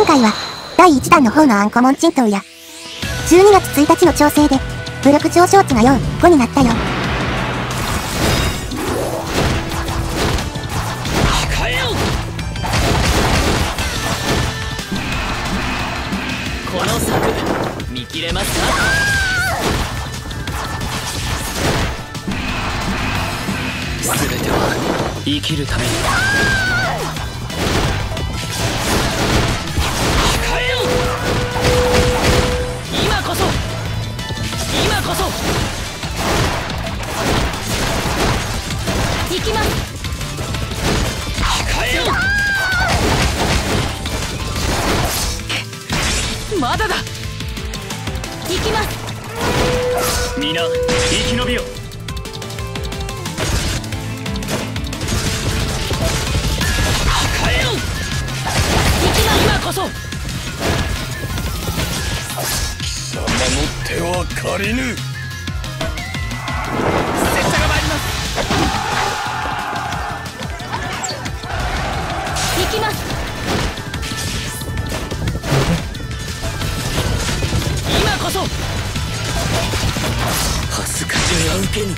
今回は、第1弾の方のアンコモン鎮東や、12月1日の調整で、武力上昇値が4、5になったよ。控えよこの策見切れますか？全ては生きるために。皆生き延びよ。控えよ今こそ。貴様の手は借りぬ。恥ずかしみは受けぬ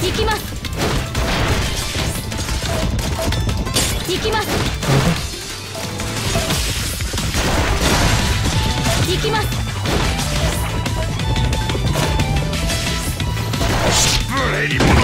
行きます。行きます。行きます。無礼者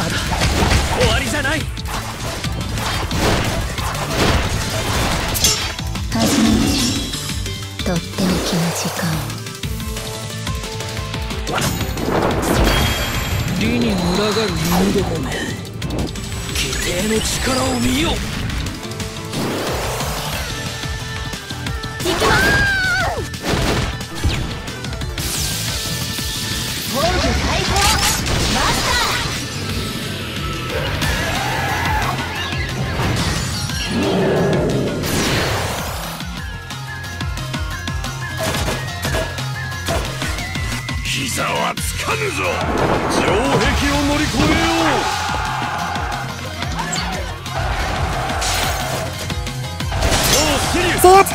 まだ終わりじゃない。始めましょうとっておきの時間を理に群がる。犬どもめ規定の力を見よ行きます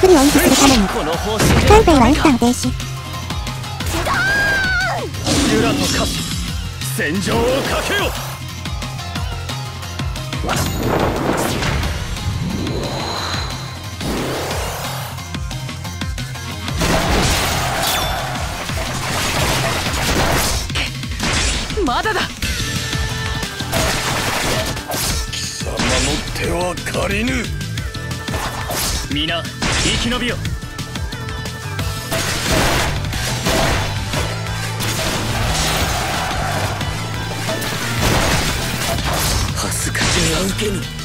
力を維持するためには。一旦停止ユラ戦場をかけよ。貴様の手は借りぬ。皆生き延びよ。恥ずかしが受けぬ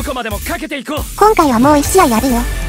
どこまでもかけていこう。今回はもう1試合やるよ。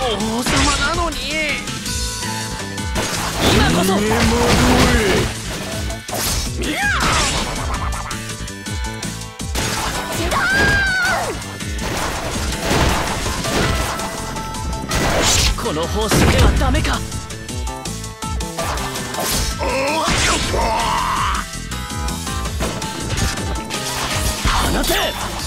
王様なのに。今こそ。逃げ惑この方針ではダメか。放て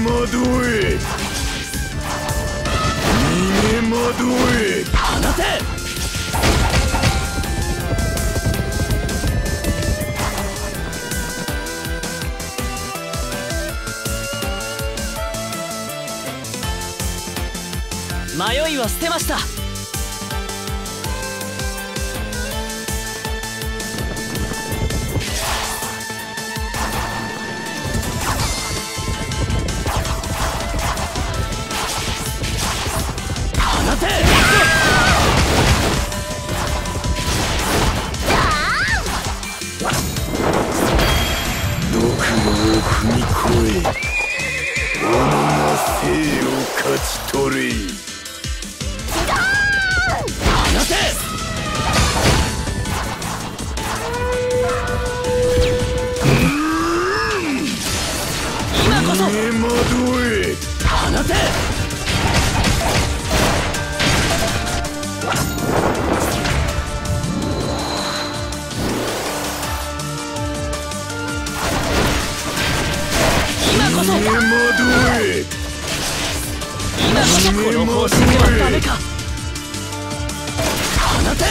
惑え逃げ惑え放て迷いは捨てました。逃げ惑え放て今こそ。逃げ惑え今こそ。この方針ではダメか放て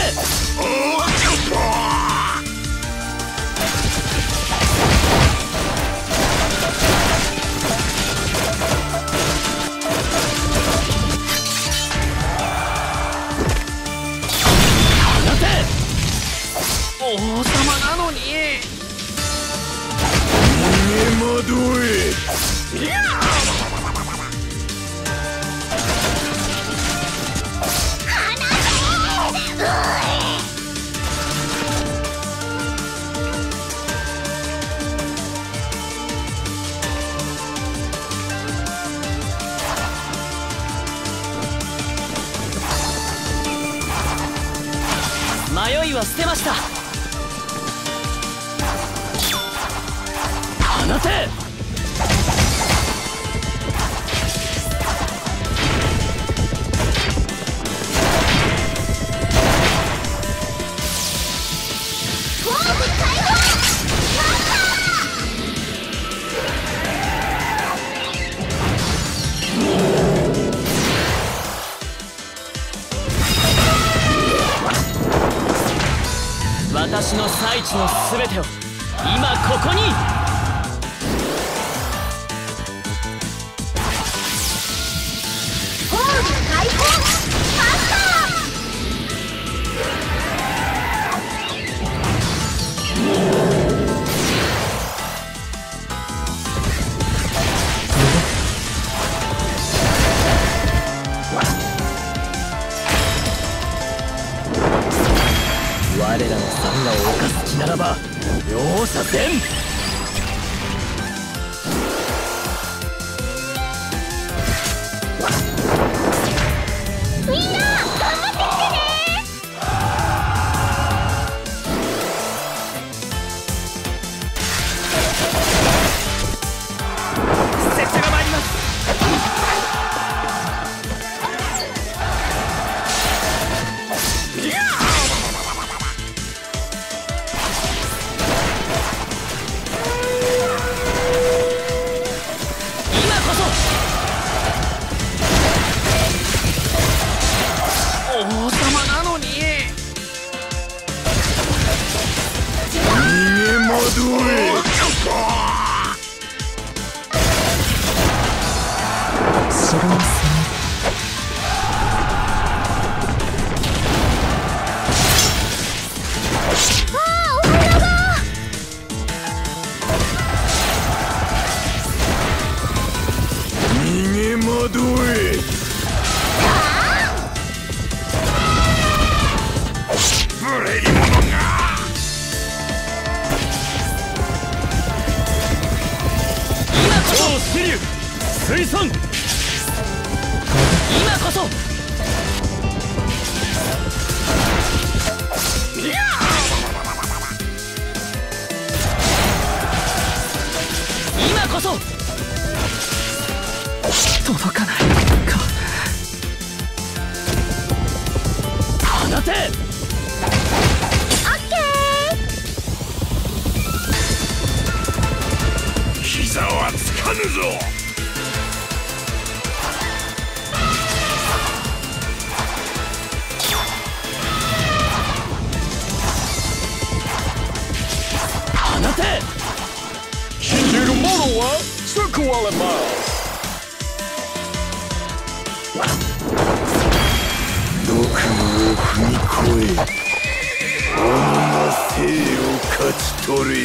は捨てました。放て！私の最地の全てを今ここに。我らの三がならば容赦せん。城を攻める水村今こそ。今こそ。届かないかる者は救われます毒を踏み越え己が生を勝ち取れ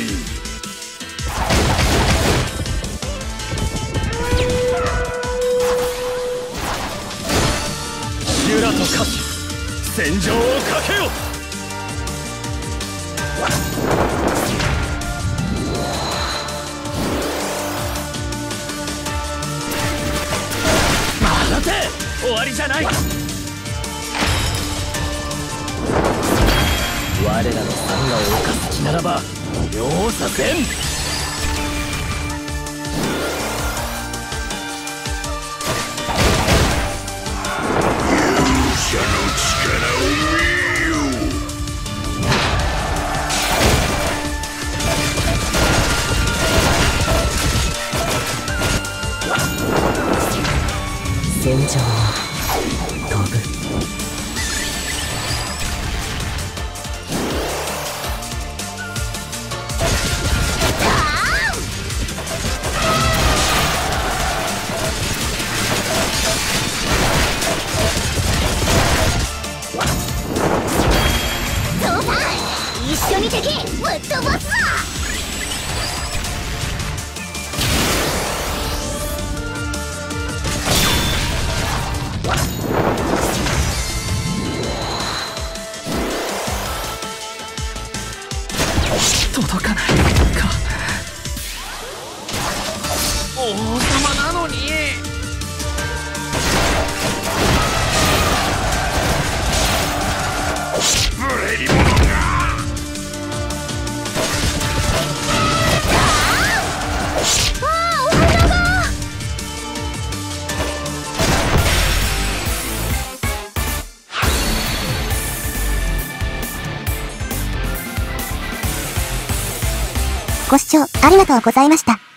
修羅と化し戦場をかけよ終わりじゃない我らの三がを犯す気ならば容赦せん視聴ありがとうございました。